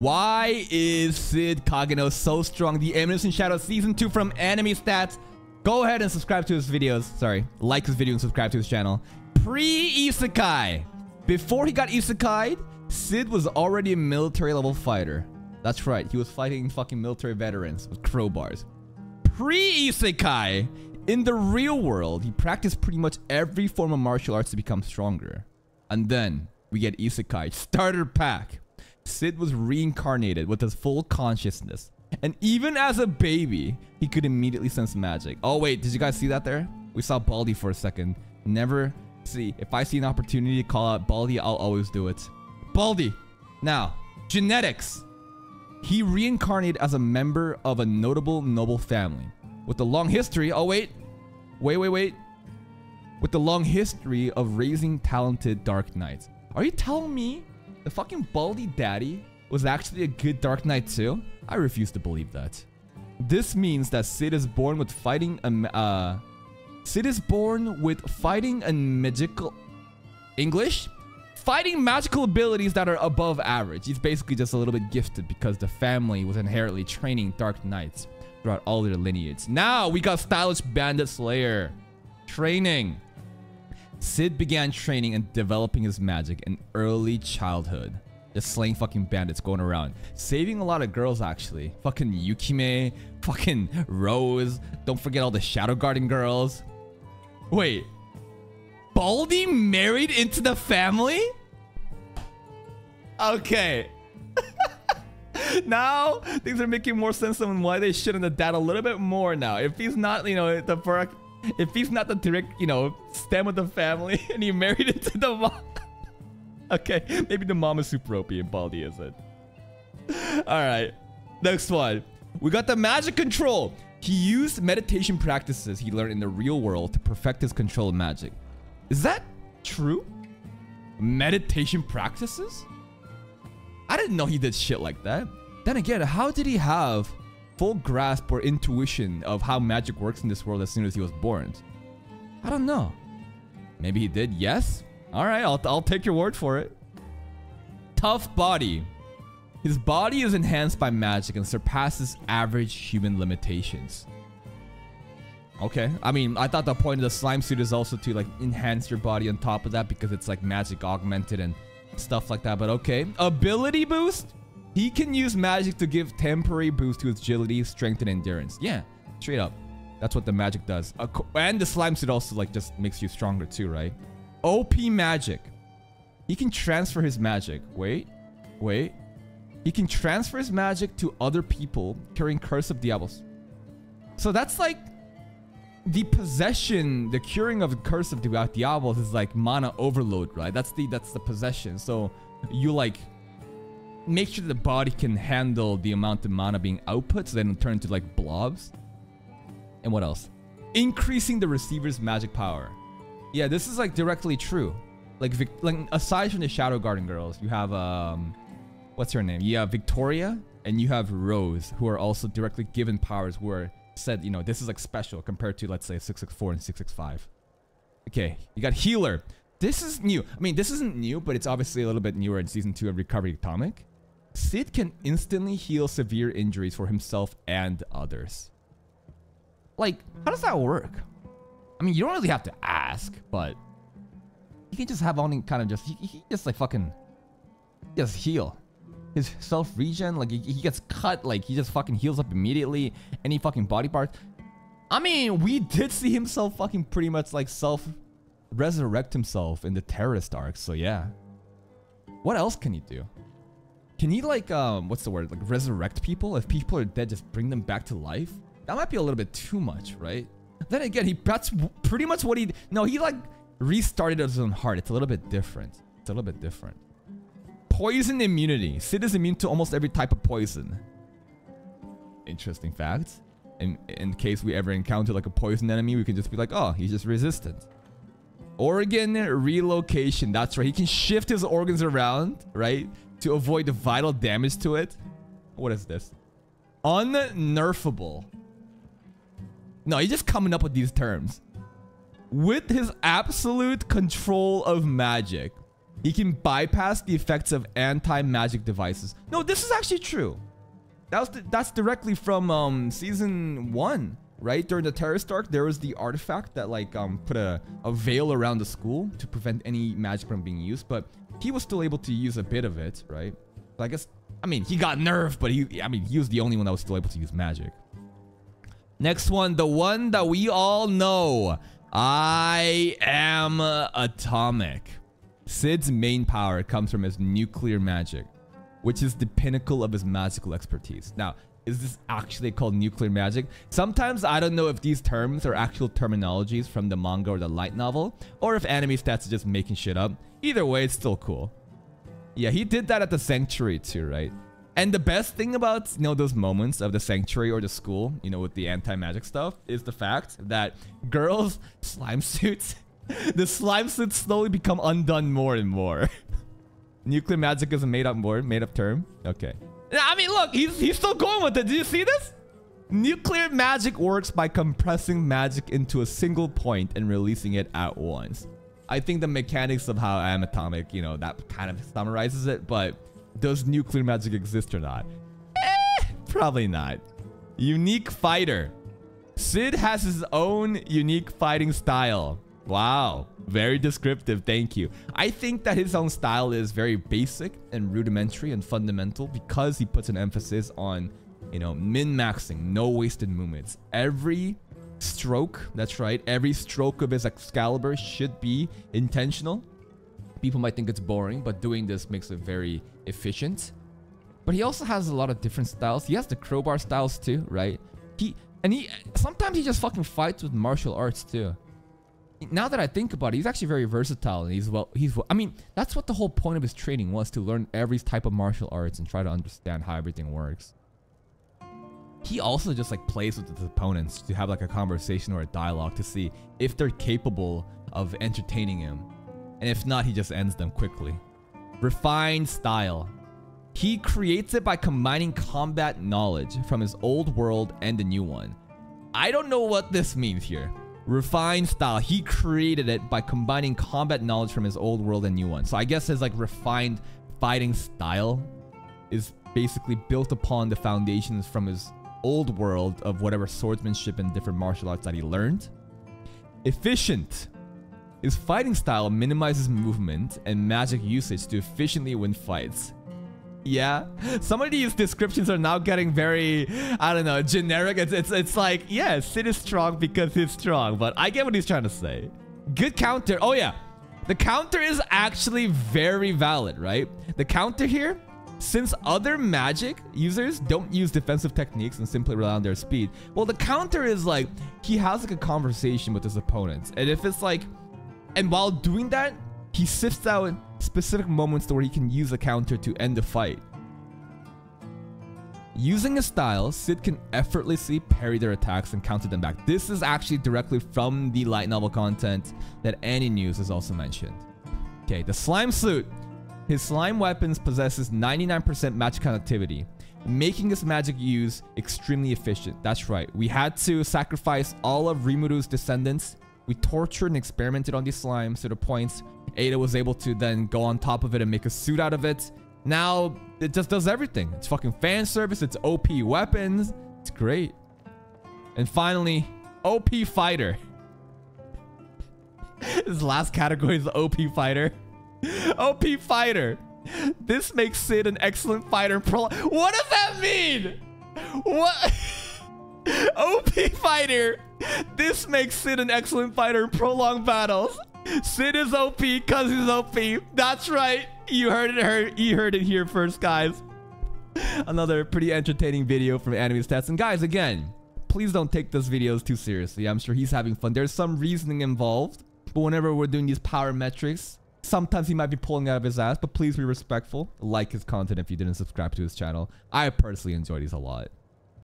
Why is Cid Kagenou so strong? The Eminence in Shadow Season 2 from Anime Stats. Go ahead and subscribe to his videos. Sorry, like his video and subscribe to his channel. Pre-Isekai. Before he got Isekai, Cid was already a military level fighter. That's right, he was fighting fucking military veterans with crowbars. Pre-Isekai, in the real world, he practiced pretty much every form of martial arts to become stronger. And then we get Isekai, starter pack. Cid was reincarnated with his full consciousness. And even as a baby, he could immediately sense magic. Oh wait, did you guys see that there? We saw Baldi for a second. Never see. If I see an opportunity to call out Baldi, I'll always do it. Baldi. Now, genetics. He reincarnated as a member of a notable noble family. With a long history. Oh wait. Wait, wait, wait. With a long history of raising talented Dark Knights. Are you telling me the fucking Baldy daddy was actually a good Dark Knight too? I refuse to believe that. This means that Cid is born with fighting a uh Cid is born with fighting and magical English? Fighting magical abilities that are above average. He's basically just a little bit gifted because the family was inherently training Dark Knights throughout all their lineage. Now we got Stylish Bandit Slayer. Training. Cid began training and developing his magic in early childhood. Just slaying fucking bandits going around. Saving a lot of girls, actually. Fucking Yukime, fucking Rose. Don't forget all the Shadow Garden girls. Wait. Baldi married into the family? Okay. now things are making more sense on why they shouldn't have dad a little bit more now. If he's not, you know, the if he's not the direct, you know, stem of the family and he married into the mom. okay, maybe the mom is super OP and Baldi isn't. Alright, next one. We got the magic control. He used meditation practices he learned in the real world to perfect his control of magic. Is that true? Meditation practices? I didn't know he did shit like that. Then again, how did he have full grasp or intuition of how magic works in this world as soon as he was born? I don't know. Maybe he did, yes? Alright, I'll, I'll take your word for it. Tough body. His body is enhanced by magic and surpasses average human limitations. Okay, I mean, I thought the point of the slime suit is also to like enhance your body on top of that because it's like magic augmented and stuff like that, but okay. Ability boost? He can use magic to give temporary boost to his agility, strength, and endurance. Yeah, straight up. That's what the magic does. And the slime suit also like just makes you stronger too, right? OP magic. He can transfer his magic. Wait, wait. He can transfer his magic to other people carrying Curse of Diablos. So that's like the possession, the curing of the Curse of Diablos is like mana overload, right? That's the that's the possession. So you like make sure the body can handle the amount of mana being output so they don't turn into like blobs. And what else? Increasing the receiver's magic power. Yeah, this is like directly true. Like, like aside from the Shadow Garden girls, you have um, what's her name? Have Victoria and you have Rose, who are also directly given powers. Who are said, you know, this is like special compared to let's say 664 and 665. Okay, you got Healer. This is new. I mean, this isn't new, but it's obviously a little bit newer in season two of Recovery Atomic. Cid can instantly heal severe injuries for himself and others. Like, how does that work? I mean, you don't really have to ask, but he can just have only kind of just, he, he just like fucking, just heal. His self regen, like he, he gets cut, like he just fucking heals up immediately. Any fucking body parts. I mean, we did see himself fucking pretty much like self resurrect himself in the terrorist arc, so yeah. What else can he do? Can he like, um, what's the word? Like resurrect people? If people are dead, just bring them back to life? That might be a little bit too much, right? Then again, he that's pretty much what he, no, he like restarted his own heart. It's a little bit different. It's a little bit different. Poison immunity. Cid is immune to almost every type of poison. Interesting fact. In, in case we ever encounter like a poison enemy, we can just be like, oh, he's just resistant. Organ relocation. That's right. He can shift his organs around, right? To avoid the vital damage to it. What is this? Unnerfable. No, he's just coming up with these terms. With his absolute control of magic, He can bypass the effects of anti-magic devices. No, this is actually true. That was that's directly from um season one, right? During the terrorist arc, there was the artifact that like um put a, a veil around the school to prevent any magic from being used, but he was still able to use a bit of it, right? So I guess I mean he got nerfed, but he I mean he was the only one that was still able to use magic. Next one, the one that we all know. I am atomic. Cid's main power comes from his nuclear magic, which is the pinnacle of his magical expertise. Now, is this actually called nuclear magic? Sometimes I don't know if these terms are actual terminologies from the manga or the light novel, or if anime stats are just making shit up. Either way, it's still cool. Yeah, he did that at the Sanctuary too, right? And the best thing about, you know, those moments of the Sanctuary or the school, you know, with the anti-magic stuff, is the fact that girls' slime suits, the slime suits slowly become undone more and more. Nuclear magic is a made-up word, made-up term. Okay. I mean, look, he's, he's still going with it. Do you see this? Nuclear magic works by compressing magic into a single point and releasing it at once. I think the mechanics of how I am atomic, you know, that kind of summarizes it, but does nuclear magic exist or not? Eh, probably not. Unique fighter. Cid has his own unique fighting style. Wow. Very descriptive. Thank you. I think that his own style is very basic and rudimentary and fundamental because he puts an emphasis on, you know, min-maxing, no wasted movements. Every stroke, that's right, every stroke of his Excalibur should be intentional. People might think it's boring, but doing this makes it very efficient. But he also has a lot of different styles. He has the crowbar styles too, right? He and he sometimes he just fucking fights with martial arts too now that I think about it, he's actually very versatile and he's well he's well, I mean, that's what the whole point of his training was to learn every type of martial arts and try to understand how everything works. He also just like plays with his opponents to have like a conversation or a dialogue to see if they're capable of entertaining him. And if not, he just ends them quickly. Refined style. He creates it by combining combat knowledge from his old world and the new one. I don't know what this means here. Refined style. He created it by combining combat knowledge from his old world and new one. So I guess his like refined fighting style is basically built upon the foundations from his old world of whatever swordsmanship and different martial arts that he learned. Efficient. His fighting style minimizes movement and magic usage to efficiently win fights. Yeah. Some of these descriptions are now getting very, I don't know, generic. It's, it's, it's like, yeah, Cid is strong because he's strong. But I get what he's trying to say. Good counter. Oh, yeah. The counter is actually very valid, right? The counter here, since other magic users don't use defensive techniques and simply rely on their speed, well, the counter is like, he has like a conversation with his opponents. And if it's like, and while doing that, he sifts out specific moments where he can use a counter to end the fight. Using his style, Cid can effortlessly parry their attacks and counter them back. This is actually directly from the light novel content that Annie News has also mentioned. Okay, the Slime Suit. His slime weapons possesses 99% magic conductivity, making his magic use extremely efficient. That's right, we had to sacrifice all of Rimuru's descendants. We tortured and experimented on these slimes to the points Ada was able to then go on top of it and make a suit out of it. Now, it just does everything. It's fucking fan service. It's OP weapons. It's great. And finally, OP fighter. this last category is OP fighter. OP fighter. This makes Cid an excellent fighter. What does that mean? What? OP fighter. This makes Cid an excellent fighter in prolonged battles. Cid is OP because he's OP. That's right. You heard it. Heard, you heard it here first, guys. Another pretty entertaining video from Anime Stats. And guys, again, please don't take those videos too seriously. I'm sure he's having fun. There's some reasoning involved. But whenever we're doing these power metrics, sometimes he might be pulling out of his ass. But please be respectful. Like his content if you didn't subscribe to his channel. I personally enjoy these a lot.